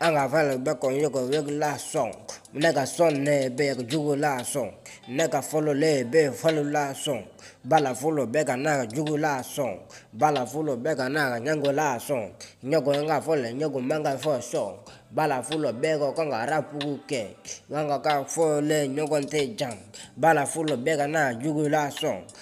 Anga fala be ko yoko weg la song. Nega son ne be jugu la song. Nega folo le be falo la song. Bala folo be ka na jugu la song. Bala folo be ka na nyango la song. Nyoko nga fole nyoko manga fo song. Bala folo be ko kanga rapu ke. Wanga ka fole nyoko nte jang. Bala folo be ka na jugu la song.